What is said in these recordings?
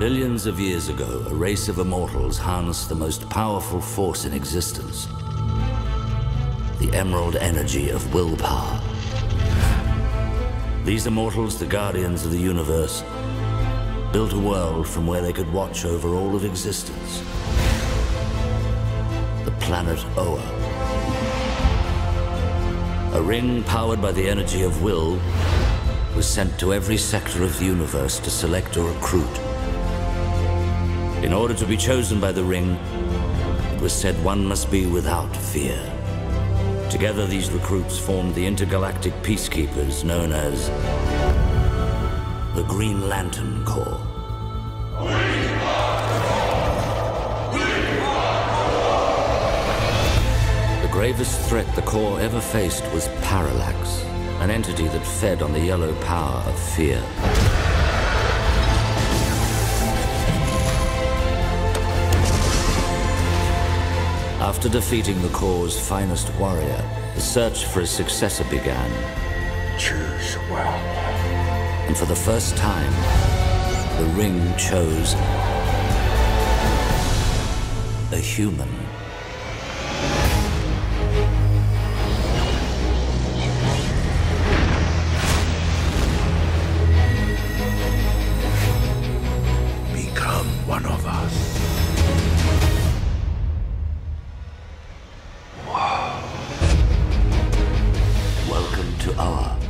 Billions of years ago, a race of immortals harnessed the most powerful force in existence. The emerald energy of willpower. These immortals, the guardians of the universe, built a world from where they could watch over all of existence. The planet Oa. A ring powered by the energy of will was sent to every sector of the universe to select or recruit. In order to be chosen by the ring, it was said one must be without fear. Together, these recruits formed the intergalactic peacekeepers known as the Green Lantern Corps. The gravest threat the Corps ever faced was Parallax, an entity that fed on the yellow power of fear. After defeating the Corps' finest warrior, the search for a successor began. Choose well. And for the first time, the ring chose a human. Welcome to our.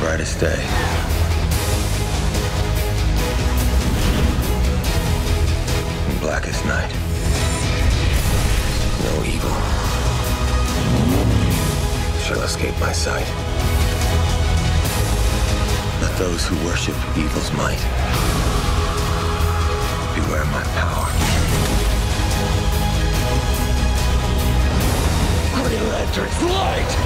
Brightest day. Blackest night. No evil shall escape my sight. Those who worship evil's might beware my power. Lantern's light!